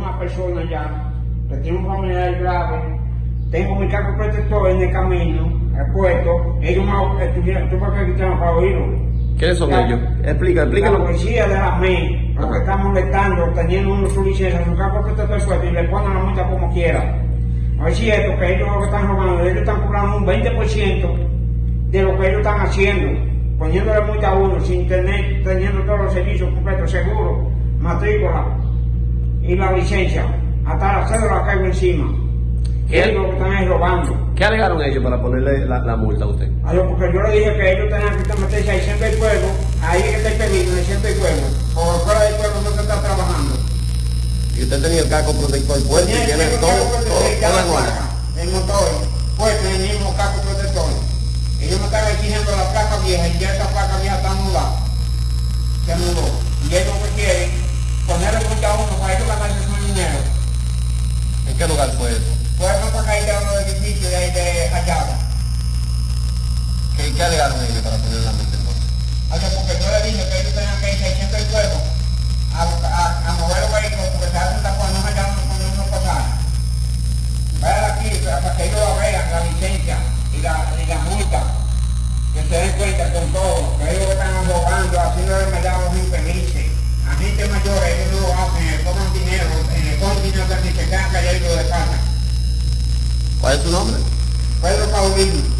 una persona ya que tiene un familiar grave. Tengo mi casco protector en el camino, el puesto. Ellos me estuvieron, tuve que quitarme para oírlo. ¿Quiénes son Ya. ellos? Explica, La explícalo. policía de la ME, los que están molestando, teniendo uno su licencia, su casco protector suelto y le ponen la multa como quiera. A ver si esto, que ellos lo que están robando, ellos están cobrando un 20% de lo que ellos están haciendo, poniéndole multa a uno sin tener, teniendo todos los servicios completos, seguro, matrícula y la licencia, hasta la cédula caigo encima. ¿Qué? Ellos lo que están es robando. ¿Qué alegaron ellos para ponerle la, la multa a usted? Algo porque yo le dije que ellos tenían que meterse ahí siempre el fuego, ahí es que está el peligro, en siempre el fuego, o fuera del fuego no se está trabajando. Y usted tenía el casco protector puesto y Tenía tiene el todo, todo, la placa, el motor, el mismo casco protector. Ellos me estaban exigiendo la placa vieja y ya esa placa vieja está anulada. Se anuló. Y ellos lo que quieren, ponerle multa a uno para ellos ganarse su dinero. ¿En qué lugar fue eso? Pues no para caer de uno de edificio de ahí de Hallada. ¿Qué, alegaron ellos para ponerle la multa entonces? Oye, porque yo le dije que ellos tenían que irse siempre el fuego a, a, a mover los vehículos porque se hacen tapones, no hallaban cuando uno pasara. Vayan aquí para que ellos vean la licencia y la, y la multa. Que se den cuenta con todo, que ellos están abogando, a los infelices. A gente mayor, ellos no lo hacen, le toman dinero, eh, le ponen dinero que se quedan cayendo de casa. ¿Cuál es su nombre? Pedro Paulino.